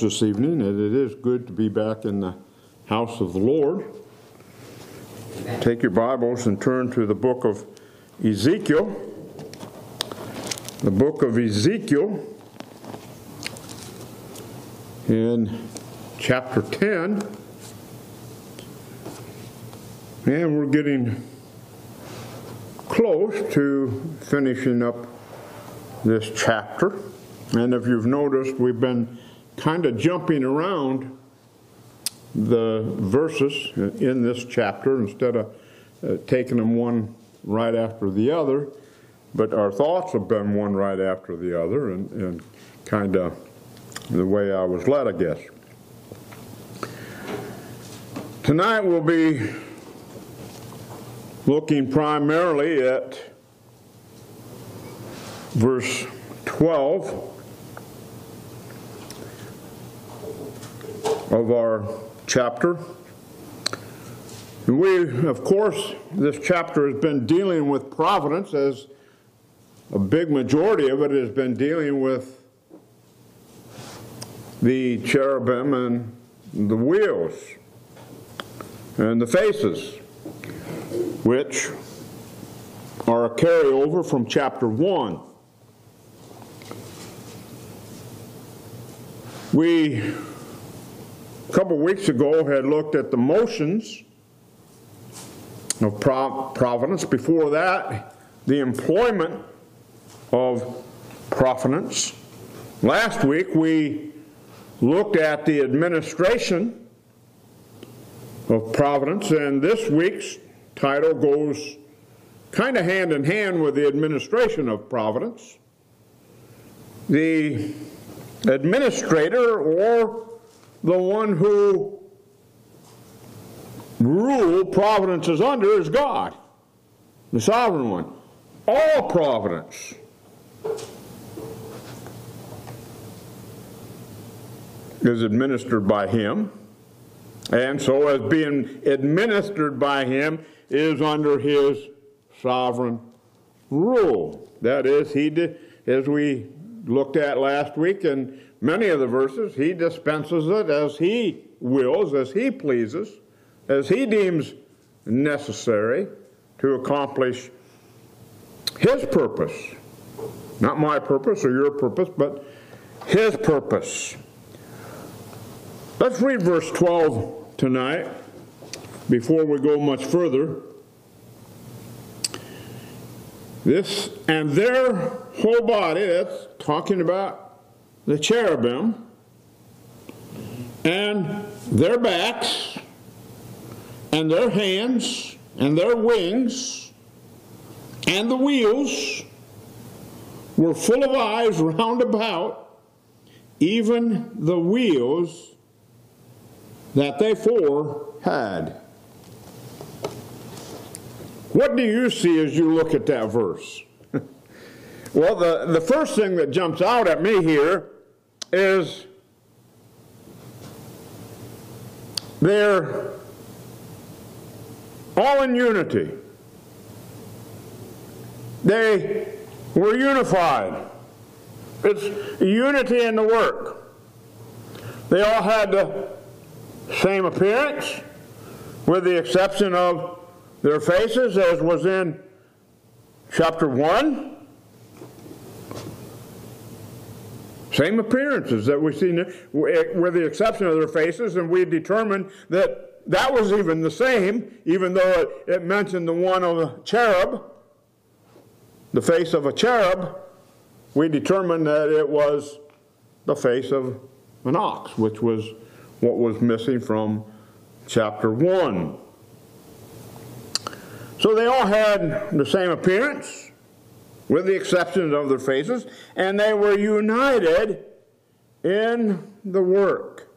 this evening, and it is good to be back in the house of the Lord. Take your Bibles and turn to the book of Ezekiel. The book of Ezekiel in chapter 10. And we're getting close to finishing up this chapter. And if you've noticed, we've been kind of jumping around the verses in this chapter instead of uh, taking them one right after the other. But our thoughts have been one right after the other, and, and kind of the way I was led, I guess. Tonight we'll be looking primarily at verse 12 of our chapter. We, of course, this chapter has been dealing with providence, as a big majority of it has been dealing with the cherubim and the wheels and the faces, which are a carryover from chapter 1. We couple weeks ago had looked at the motions of providence. Before that, the employment of providence. Last week we looked at the administration of providence, and this week's title goes kind of hand in hand with the administration of providence. The administrator or the one who rule providence is under is God, the sovereign one. All providence. is administered by him, and so as being administered by him is under his sovereign rule. That is, he did, as we looked at last week, and many of the verses, he dispenses it as he wills, as he pleases, as he deems necessary to accomplish his purpose. Not my purpose or your purpose, but his purpose. Let's read verse 12 tonight before we go much further. This and their whole body, that's talking about the cherubim and their backs and their hands and their wings and the wheels were full of eyes round about, even the wheels that they four had. What do you see as you look at that verse? well, the, the first thing that jumps out at me here is they're all in unity. They were unified. It's unity in the work. They all had the same appearance, with the exception of their faces, as was in chapter 1. Same appearances that we see, with the exception of their faces, and we determined that that was even the same, even though it, it mentioned the one of a cherub, the face of a cherub. We determined that it was the face of an ox, which was what was missing from chapter 1. So they all had the same appearance with the exception of their faces, and they were united in the work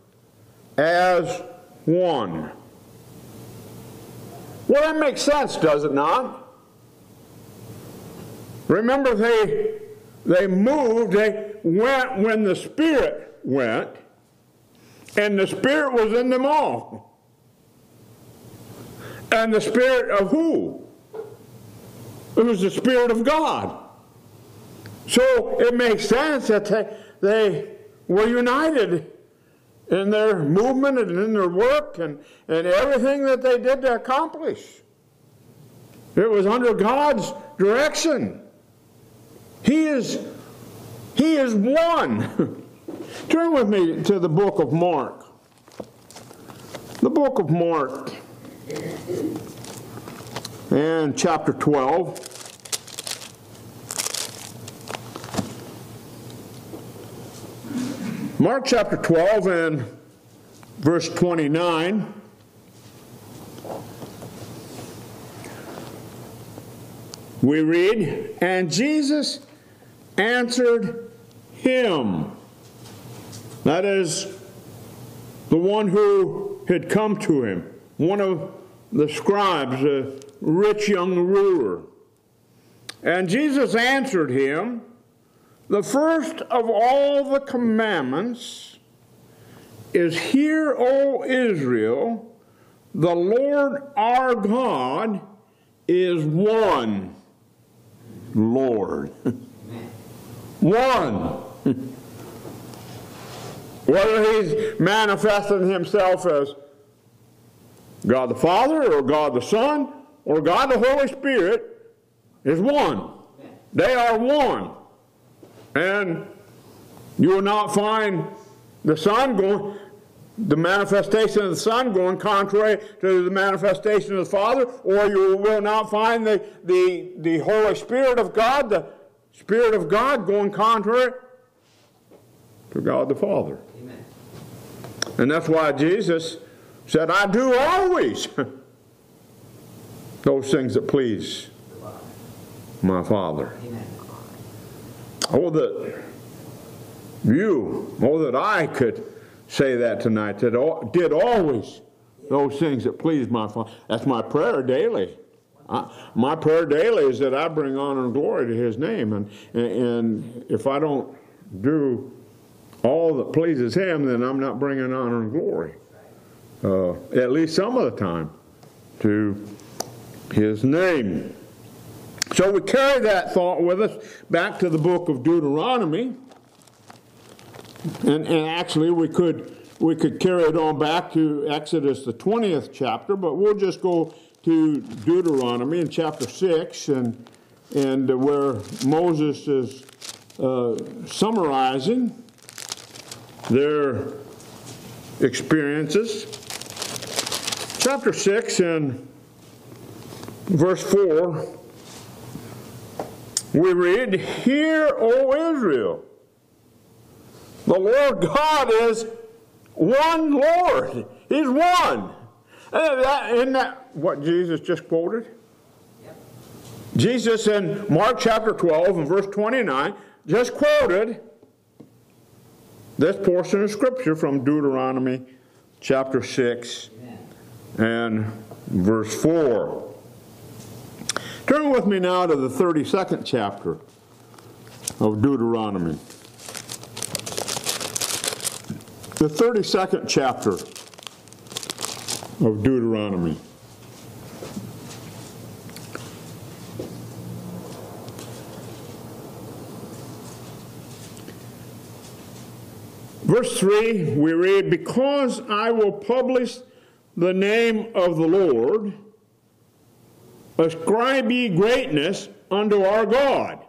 as one. Well, that makes sense, does it not? Remember, they, they moved, they went when the Spirit went, and the Spirit was in them all. And the Spirit of who? It was the Spirit of God. So it makes sense that they, they were united in their movement and in their work and, and everything that they did to accomplish. It was under God's direction. He is, he is one. Turn with me to the book of Mark. The book of Mark and chapter 12. Mark chapter 12 and verse 29. We read, And Jesus answered him. That is the one who had come to him, one of the scribes, a rich young ruler. And Jesus answered him, The first of all the commandments is Hear, O Israel, the Lord our God is one Lord. one. Whether he's manifesting himself as God the Father or God the Son or God the Holy Spirit is one. They are one. And you will not find the Son going, the manifestation of the Son going contrary to the manifestation of the Father, or you will not find the, the, the Holy Spirit of God, the Spirit of God going contrary to God the Father. Amen. And that's why Jesus said, I do always those things that please my Father. Oh, that you, oh, that I could say that tonight, that did always those things that please my Father. That's my prayer daily. I, my prayer daily is that I bring honor and glory to His name. And, and, and if I don't do all that pleases him, then I'm not bringing honor and glory, uh, at least some of the time, to his name. So we carry that thought with us back to the book of Deuteronomy. And, and actually, we could, we could carry it on back to Exodus, the 20th chapter, but we'll just go to Deuteronomy in chapter 6, and, and where Moses is uh, summarizing their experiences. Chapter 6 and verse 4, we read, Hear, O Israel, the Lord God is one Lord. He's one. And that, isn't that what Jesus just quoted? Jesus in Mark chapter 12 and verse 29 just quoted this portion of Scripture from Deuteronomy chapter 6 and verse 4. Turn with me now to the 32nd chapter of Deuteronomy. The 32nd chapter of Deuteronomy. Verse 3, we read, Because I will publish the name of the Lord, ascribe ye greatness unto our God.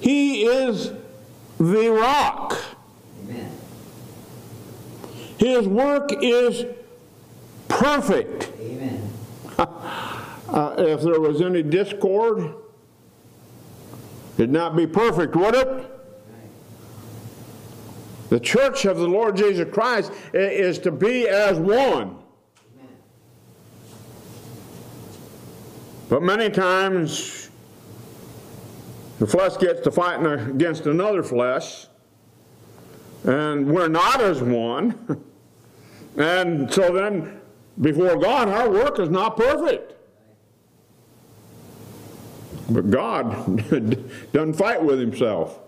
He is the rock. Amen. His work is perfect. Amen. uh, if there was any discord, it'd not be perfect, would it? The church of the Lord Jesus Christ is to be as one. But many times the flesh gets to fighting against another flesh, and we're not as one. and so then, before God, our work is not perfect. But God doesn't fight with himself.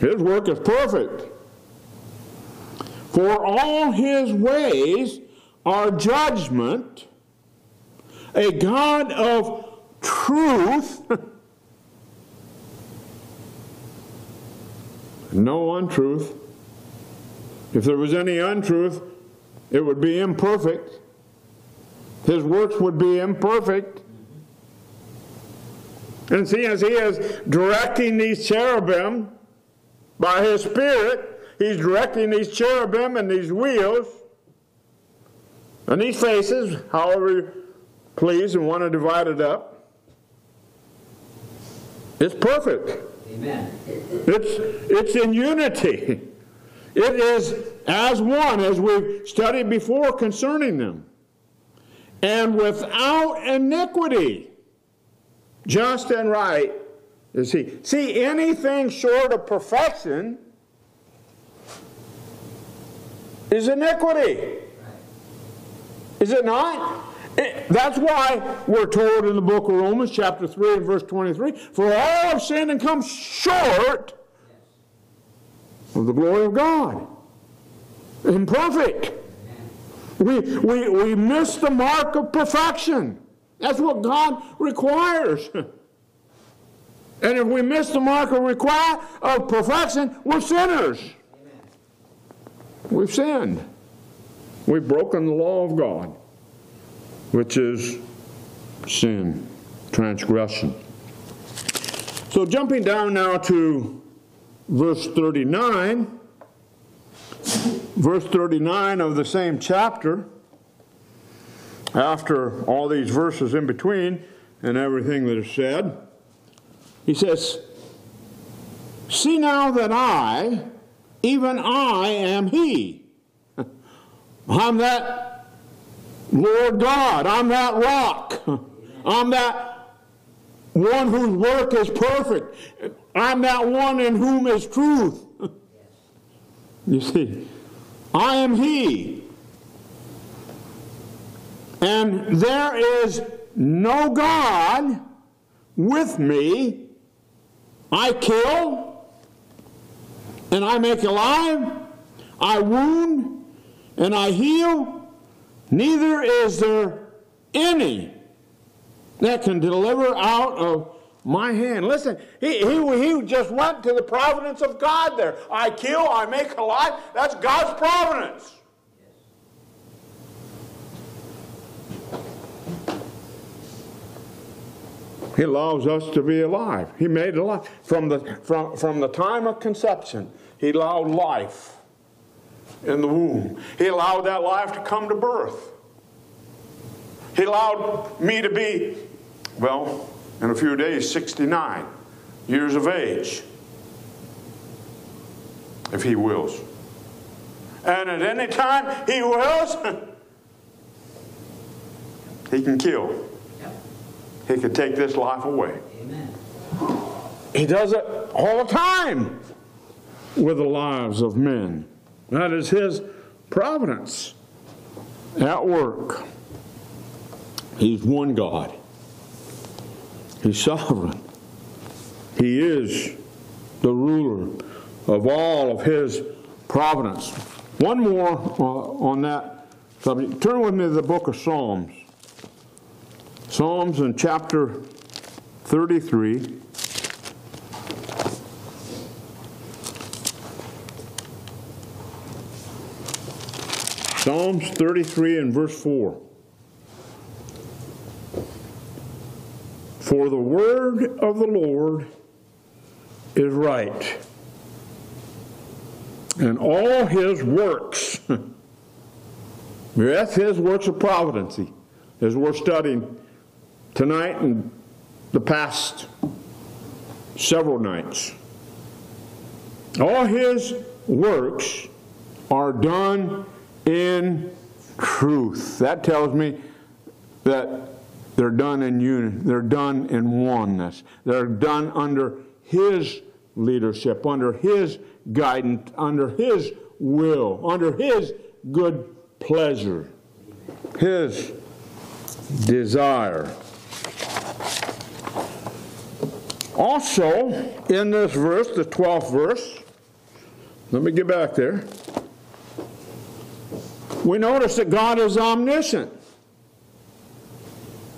His work is perfect. For all his ways are judgment, a God of truth, no untruth. If there was any untruth, it would be imperfect. His works would be imperfect. And see, as he is directing these cherubim by his Spirit, he's directing these cherubim and these wheels and these faces, however please and want to divide it up. It's perfect. Amen. It's, it's in unity. It is as one, as we've studied before concerning them. And without iniquity, just and right is he. See, anything short of perfection is iniquity. Is it not? It- that's why we're told in the book of Romans, chapter 3 and verse 23 For all have sinned and come short of the glory of God. Imperfect. We, we, we miss the mark of perfection. That's what God requires. And if we miss the mark of, require, of perfection, we're sinners. We've sinned. We've broken the law of God, which is sin, transgression. So jumping down now to verse 39, verse 39 of the same chapter, after all these verses in between and everything that is said, he says, See now that I, even I, am He. I'm that Lord God. I'm that rock. I'm that one whose work is perfect. I'm that one in whom is truth. You see, I am He. And there is no God with me. I kill and I make alive. I wound and I heal. Neither is there any that can deliver out of my hand. Listen, he, he, he just went to the providence of God there. I kill, I make alive. That's God's providence. He allows us to be alive. He made alive. From the, from, from the time of conception, He allowed life in the womb. He allowed that life to come to birth. He allowed me to be, well, in a few days, 69 years of age, if He wills. And at any time He wills, He can kill. He could take this life away. Amen. He does it all the time with the lives of men. That is His providence at work. He's one God. He's sovereign. He is the ruler of all of His providence. One more uh, on that subject. Turn with me to the book of Psalms. Psalms in chapter 33. Psalms 33 and verse 4. For the word of the Lord is right, and all his works, that's his works of providency, as we're studying tonight and the past several nights. All his works are done in truth. That tells me that they're done in unity, they're done in oneness, they're done under his leadership, under his guidance, under his will, under his good pleasure, his desire. Also, in this verse, the 12th verse, let me get back there. We notice that God is omniscient.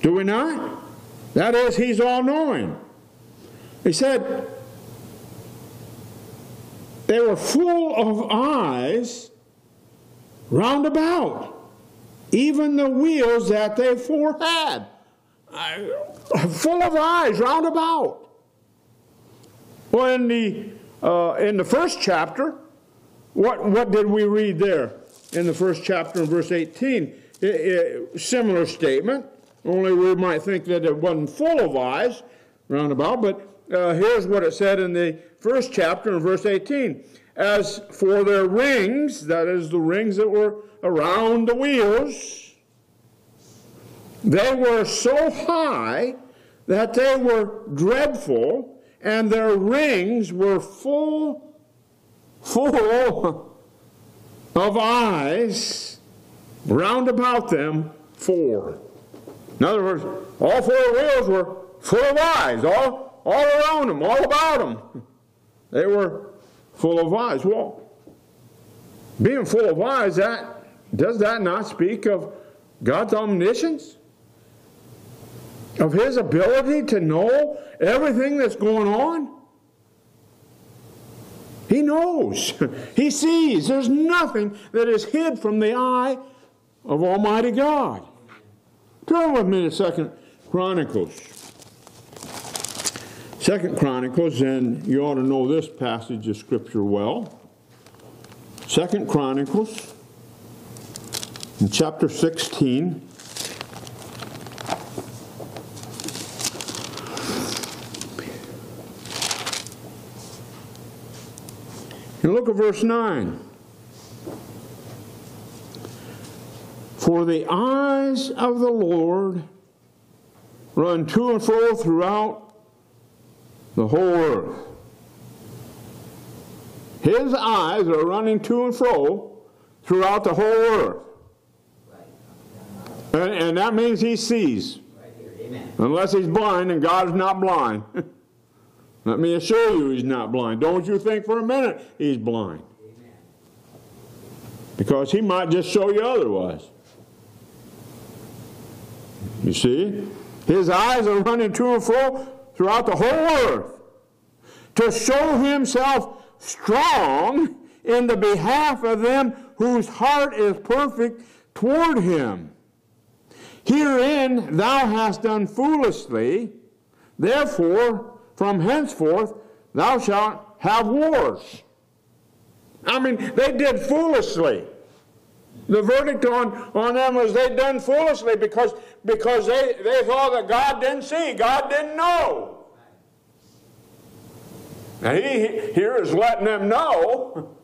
Do we not? That is, He's all knowing. He said, they were full of eyes round about, even the wheels that they four had, full of eyes round about. Well, in the, uh, in the first chapter, what, what did we read there? In the first chapter in verse 18, it, it, similar statement, only we might think that it wasn't full of eyes round about, but uh, here's what it said in the first chapter in verse 18. As for their rings, that is the rings that were around the wheels, they were so high that they were dreadful, and their rings were full, full of eyes round about them four. In other words, all four wheels were full of eyes, all, all around them, all about them. They were full of eyes. Well, being full of eyes, that does that not speak of God's omniscience? Of his ability to know everything that's going on? He knows. He sees. There's nothing that is hid from the eye of Almighty God. Turn with me to Second Chronicles. Second Chronicles, and you ought to know this passage of Scripture well. Second Chronicles, in chapter 16. And look at verse 9. For the eyes of the Lord run to and fro throughout the whole earth. His eyes are running to and fro throughout the whole earth. And, and that means he sees. Unless he's blind, and God is not blind. Let me assure you, he's not blind. Don't you think for a minute he's blind. Because he might just show you otherwise. You see? His eyes are running to and fro throughout the whole earth to show himself strong in the behalf of them whose heart is perfect toward him. Herein thou hast done foolishly, therefore from henceforth thou shalt have wars. I mean, they did foolishly. The verdict on, on them was they done foolishly because, because they, they thought that God didn't see, God didn't know. And he here is letting them know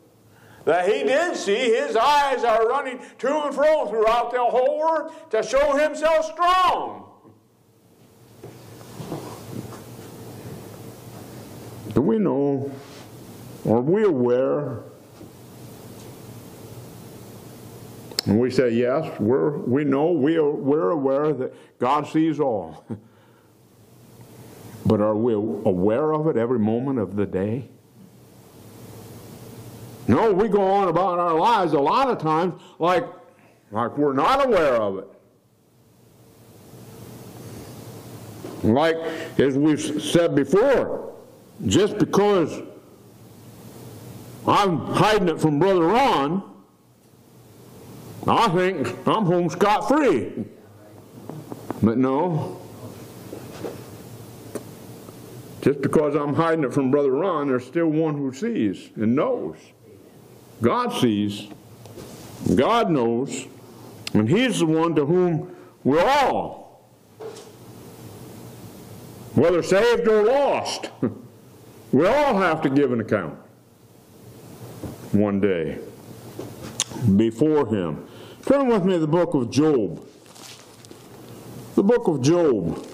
that he did see. His eyes are running to and fro throughout the whole earth to show himself strong. Do we know, are we aware And we say, yes, we're, we know, we are, we're aware that God sees all. but are we aware of it every moment of the day? No, we go on about our lives a lot of times like, like we're not aware of it. Like, as we've said before, just because I'm hiding it from Brother Ron I think I'm home scot free. But no. Just because I'm hiding it from Brother Ron, there's still one who sees and knows. God sees. God knows. And He's the one to whom we're all, whether saved or lost, we all have to give an account one day before Him. Turn with me to the book of Job. The book of Job.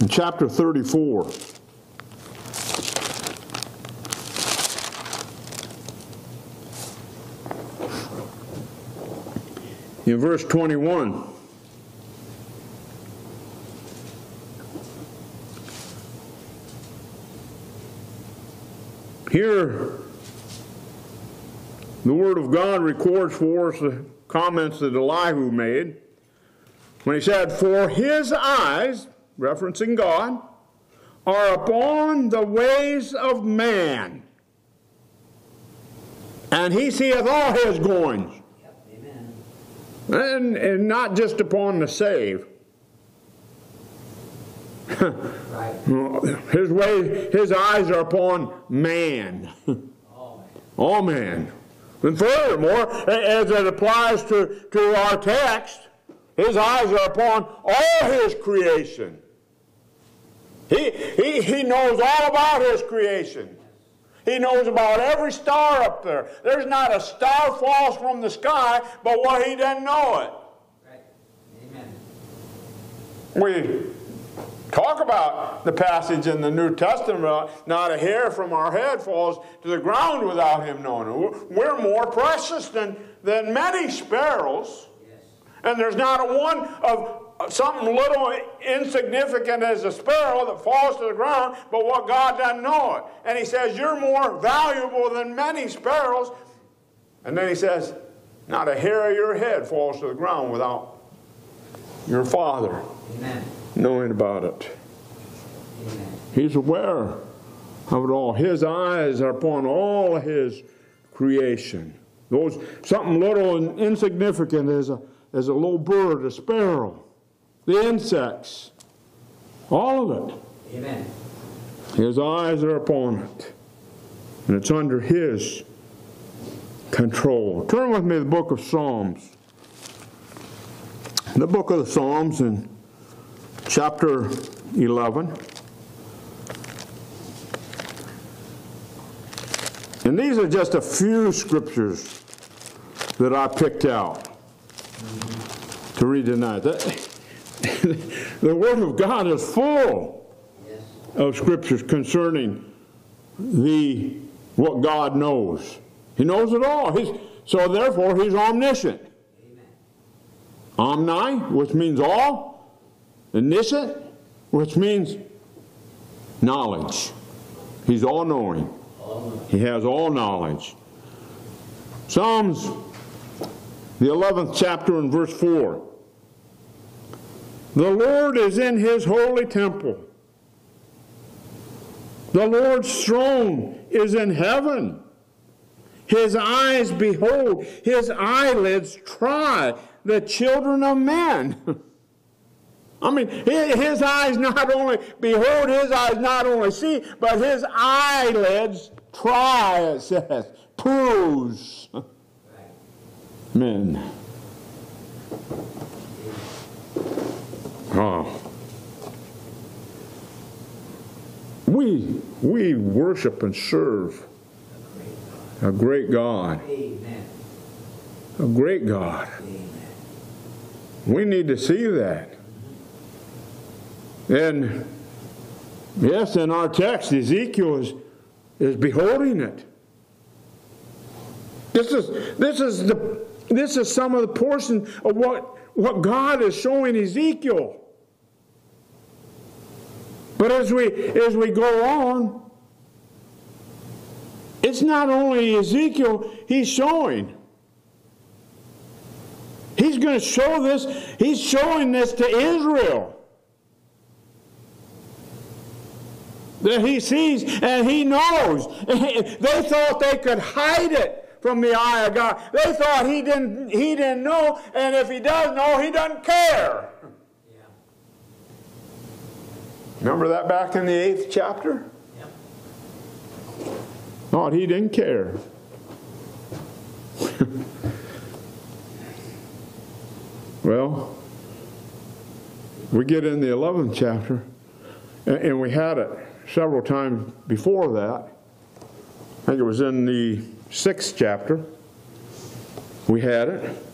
In chapter 34. In verse 21. Here the Word of God records for us the comments that Elihu made when he said, For his eyes, referencing God, are upon the ways of man, And he seeth all his goings. Yep. And, and not just upon the saved. Right. His way, his eyes are upon man. All man. And furthermore, as it applies to, to our text, his eyes are upon all his creation. He, he, he knows all about his creation. He knows about every star up there. There's not a star falls from the sky, but what he doesn't know it. Right. Amen. We talk about the passage in the New Testament about not a hair from our head falls to the ground without him knowing it. We're- We're more precious than, than many sparrows, Yes. and there's not a one of something little insignificant as a sparrow that falls to the ground, but what God doesn't know it. And he says, You're more valuable than many sparrows. And then he says, Not a hair of your head falls to the ground without your Father Amen. Knowing about it. He's aware of it all. His eyes are upon all his creation. Those something little and insignificant as a as a little bird, a sparrow, the insects, all of it. Amen. His eyes are upon it. And it's under his control. Turn with me to the book of Psalms. The book of the Psalms in chapter 11. And these are just a few scriptures that I picked out to read tonight. That- the Word of God is full of scriptures concerning the what God knows. He knows it all. He's, so therefore, he's omniscient. Omni, which means all. Omniscient, which means knowledge. He's all knowing. All knowing. He has all knowledge. Psalms, the 11th chapter and verse 4. The Lord is in his holy temple. The Lord's throne is in heaven. His eyes behold, his eyelids try the children of men. I mean, hi- his eyes not only behold, his eyes not only see, but his eyelids try, it says, proves men. Oh. We, we worship and serve A great God. a great God, Amen. a great God. Amen. We need to see that. And yes, in our text, Ezekiel is, is beholding it. This is this is the this is some of the portion of what, what God is showing Ezekiel. But as we as we go on, it's not only Ezekiel he's showing. He's going to show this, he's showing this to Israel. That he sees and he knows. They thought they could hide it from the eye of God. They thought he didn't he didn't know, and if he does know, he doesn't care. Remember that back in the eighth chapter? Thought he didn't care. well, we get in the 11th chapter, a- and we had it several times before that. I think it was in the sixth chapter. We had it.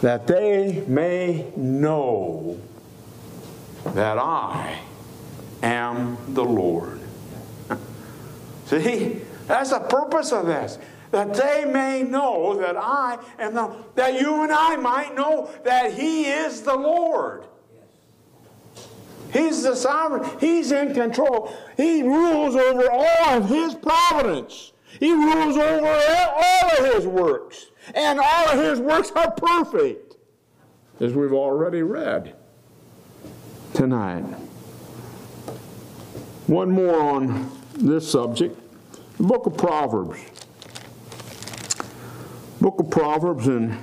That they may know that I am the Lord. See, that's the purpose of this. That they may know that I am the, that you and I might know that He is the Lord. He's the sovereign. He's in control. He rules over all of His providence. He rules over all of His works. And all of His works are perfect, as we've already read tonight. One more on this subject. The book of Proverbs. book of Proverbs in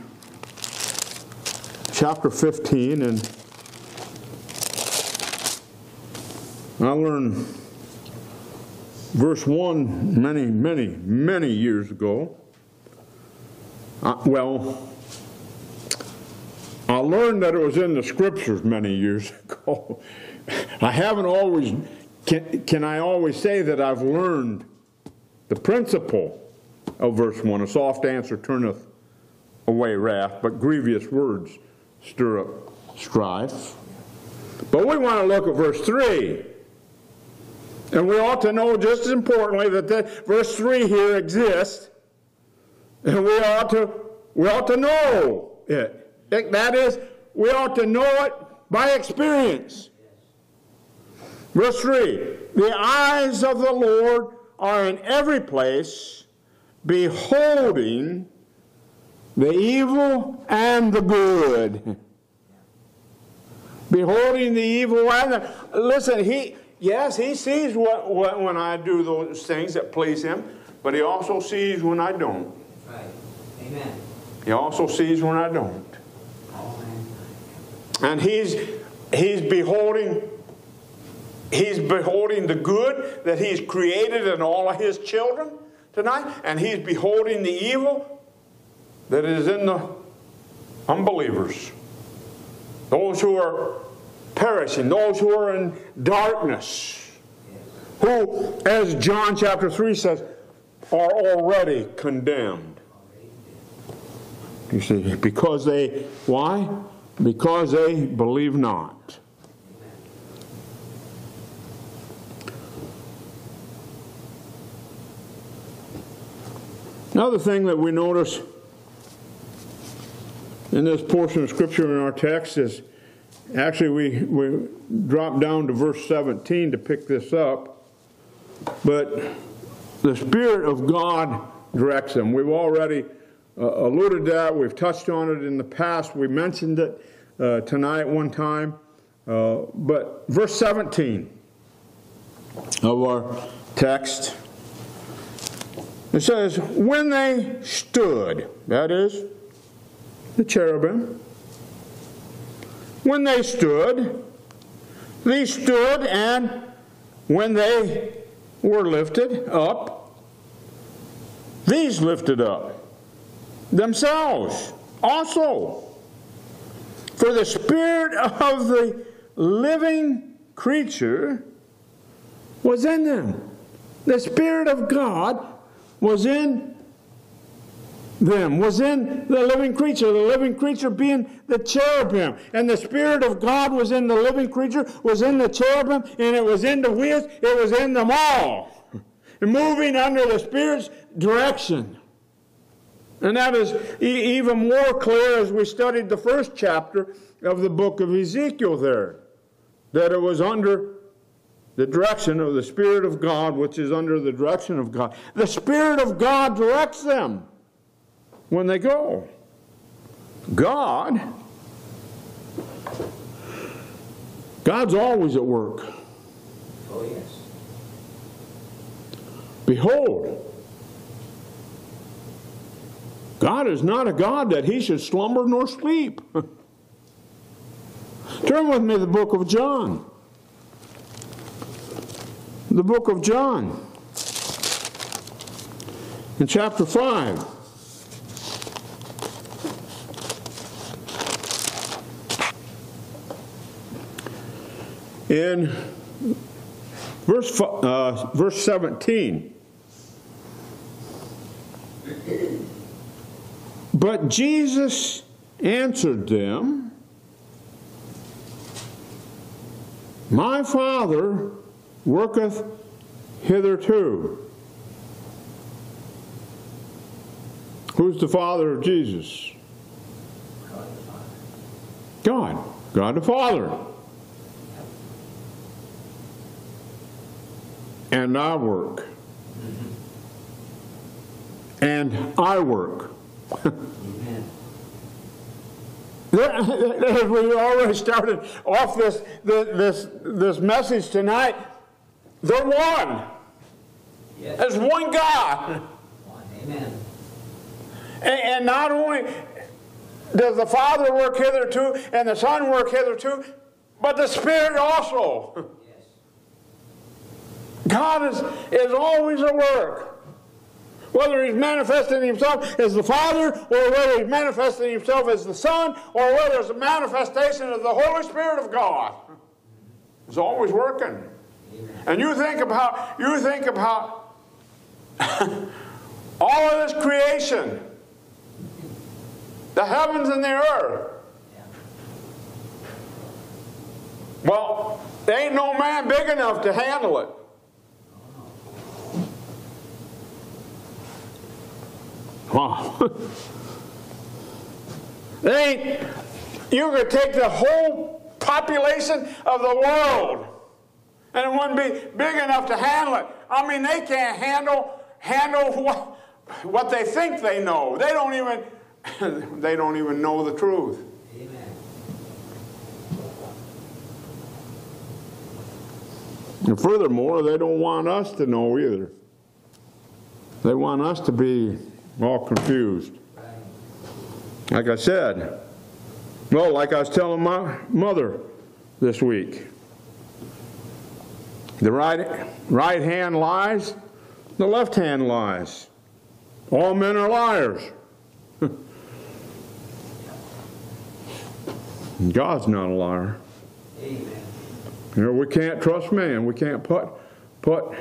chapter 15, and I learned verse 1 many, many, many years ago. Uh, well, I learned that it was in the scriptures many years ago. I haven't always, can, can I always say that I've learned the principle of verse 1 A soft answer turneth away wrath, but grievous words stir up strife. But we want to look at verse 3. And we ought to know just as importantly that the, verse 3 here exists. And we ought to, we ought to know it. That is, we ought to know it by experience. Verse 3 The eyes of the Lord are in every place, beholding the evil and the good. Beholding the evil and the. Listen, he, yes, he sees what, what, when I do those things that please him, but he also sees when I don't. Right. Amen. He also sees when I don't. Mankind. And he's, he's beholding He's beholding the good that He's created in all of His children tonight, and He's beholding the evil that is in the unbelievers. Those who are perishing, those who are in darkness, who, as John chapter 3 says, are already condemned. You see, because they, why? Because they believe not. Another thing that we notice in this portion of Scripture in our text is actually we, we drop down to verse 17 to pick this up, but the Spirit of God directs them. We've already uh, alluded to that, we've touched on it in the past, we mentioned it uh, tonight one time. Uh, but verse 17 of our text. It says, when they stood, that is, the cherubim, when they stood, these stood, and when they were lifted up, these lifted up themselves also. For the spirit of the living creature was in them. The Spirit of God was in them, was in the living creature, the living creature being the cherubim. And the Spirit of God was in the living creature, was in the cherubim, and it was in the wheels, it was in them all. Moving under the Spirit's direction. And that is e- even more clear as we studied the first chapter of the book of Ezekiel there. That it was under the direction of the Spirit of God, which is under the direction of God. The Spirit of God directs them when they go. God, God's always at work. Oh, yes. Behold, God is not a God that he should slumber nor sleep. Turn with me to the book of John. The book of John. In chapter 5. In verse, uh, verse 17. But Jesus answered them, My Father worketh hitherto. Who's the Father of Jesus? God the Father. God. God the Father. And I work. And I work. As we already started off this, this, this message tonight, they're one. Yes. There's one God. One. Amen. And, and not only does the Father work hitherto and the Son work hitherto, but the Spirit also. God is, is always at work. Whether he's manifesting himself as the Father, or whether he's manifesting himself as the Son, or whether it's a manifestation of the Holy Spirit of God. He's always working. And you think about you think about all of this creation, the heavens and the earth. Well, there ain't no man big enough to handle it. Wow. they you could take the whole population of the world and it wouldn't be big enough to handle it. I mean, they can't handle handle what, what they think they know. They don't even they don't even know the truth. Amen. And furthermore, they don't want us to know either. They want us to be all confused. Like I said, well, like I was telling my mother this week, the right, right hand lies, the left hand lies. All men are liars. God's not a liar. Amen. You know, we can't trust man. We can't put put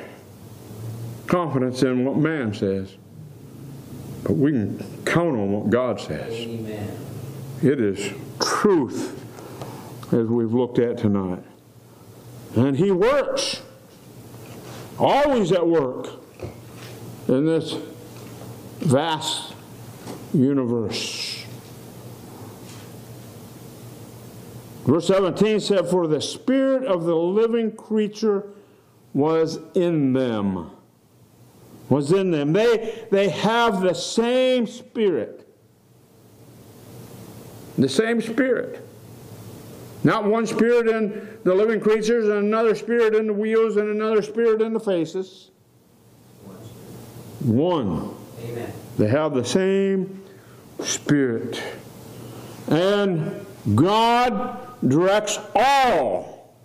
confidence in what man says. But we can count on what God says. Amen. It is truth, as we've looked at tonight. And He works, always at work in this vast universe. Verse 17 said, For the spirit of the living creature was in them. Was in them. They, they have the same spirit. The same spirit. Not one spirit in the living creatures, and another spirit in the wheels, and another spirit in the faces. One. Amen. They have the same spirit. And God directs all,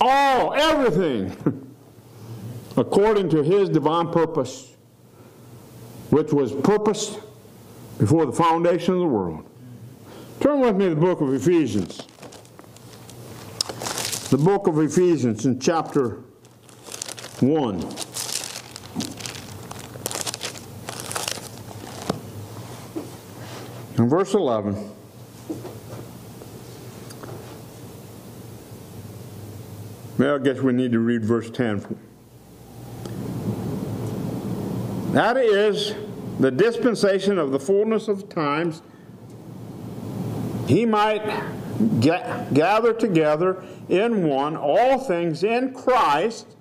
all, everything, according to his divine purpose, which was purposed before the foundation of the world. Turn with me to the book of Ephesians. The book of Ephesians in chapter 1. In verse 11, well, I guess we need to read verse 10. That is the dispensation of the fullness of times. He might ga- gather together in one all things in Christ,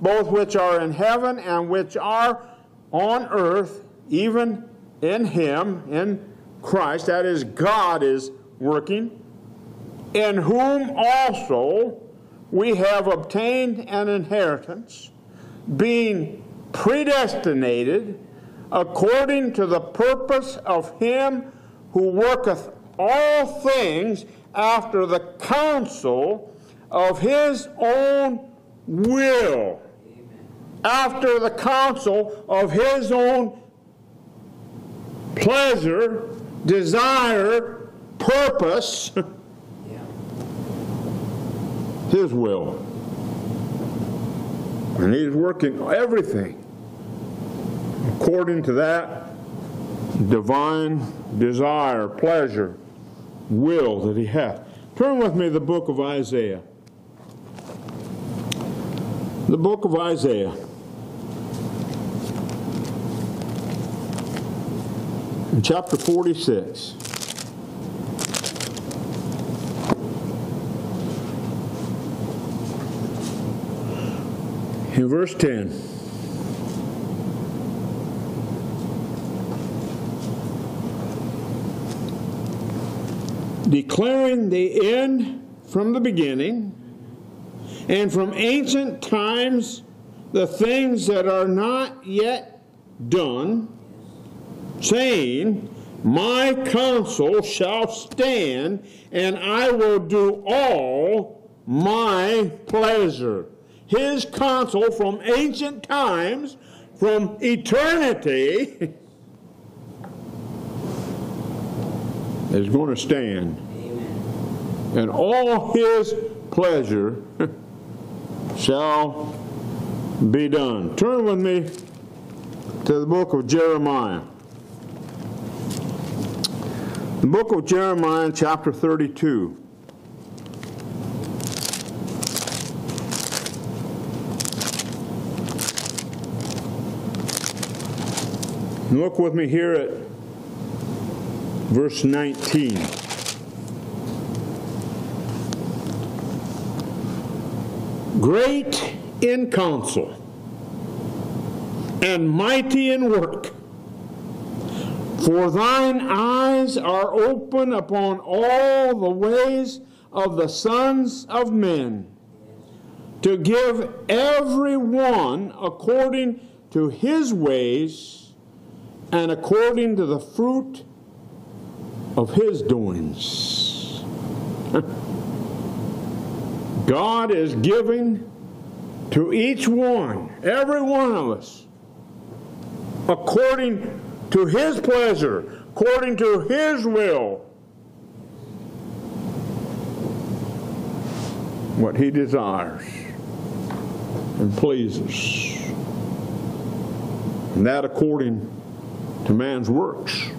both which are in heaven and which are on earth, even in Him, in Christ, that is, God is working, in whom also we have obtained an inheritance, being predestinated according to the purpose of Him who worketh all things after the counsel of His own will. After the counsel of His own pleasure, desire, purpose, Yeah. His will. And He's working everything according to that divine desire, pleasure, will that He hath. Turn with me to the book of Isaiah. The book of Isaiah. In chapter 46. In verse 10. Declaring the end from the beginning, and from ancient times the things that are not yet done, saying, My counsel shall stand, and I will do all my pleasure. His counsel from ancient times, from eternity, is going to stand. And all his pleasure shall be done. Turn with me to the book of Jeremiah. The book of Jeremiah, chapter 32. Look with me here at verse 19. great in counsel and mighty in work. For thine eyes are open upon all the ways of the sons of men, to give every one according to his ways and according to the fruit of his doings. God is giving to each one, every one of us, according to His pleasure, according to His will, what He desires and pleases. And that according to man's works.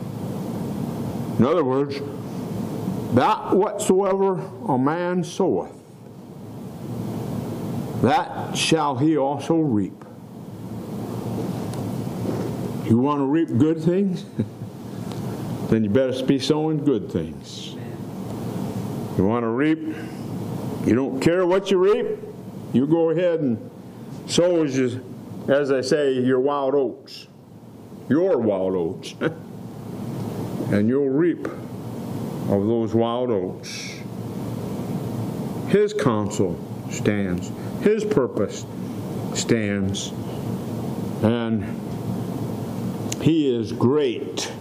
In other words, that whatsoever a man soweth, that shall he also reap. You want to reap good things? then you better be sowing good things. You want to reap, you don't care what you reap, you go ahead and sow, as, you, as say, your wild oats. Your wild oats. and you'll reap of those wild oats. His counsel stands. His purpose stands. And He is great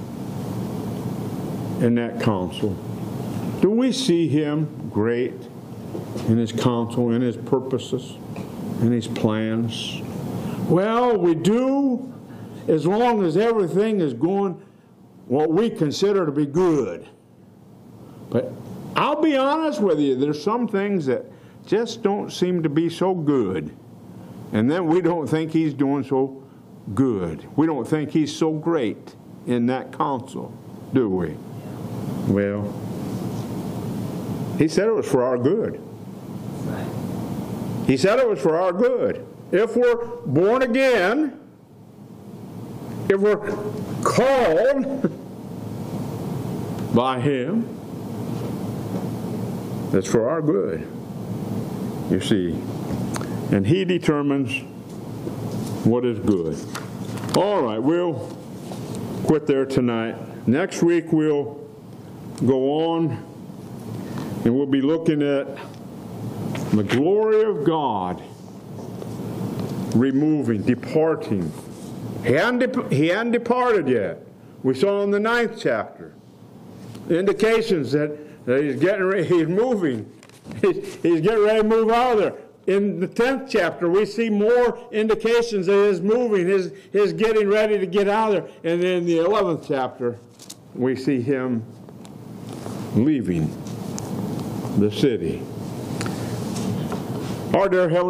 in that counsel. Do we see Him great in His counsel, in His purposes, in His plans? Well, we do as long as everything is going what we consider to be good. But I'll be honest with you, there's some things that just don't seem to be so good. And then we don't think he's doing so good. We don't think he's so great in that counsel, do we? Well, he said it was for our good. He said it was for our good. If we're born again, if we're called by him, that's for our good. You see. And he determines what is good. All right, we'll quit there tonight. Next week we'll go on and we'll be looking at the glory of God removing, departing. He hadn't, dep- he hadn't departed yet. We saw in the ninth chapter indications that, that he's getting ready, he's moving. He's, he's getting ready to move out of there. In the 10th chapter, we see more indications that his moving, his, his getting ready to get out of there. And then in the 11th chapter, we see him leaving the city. Our dear Heavenly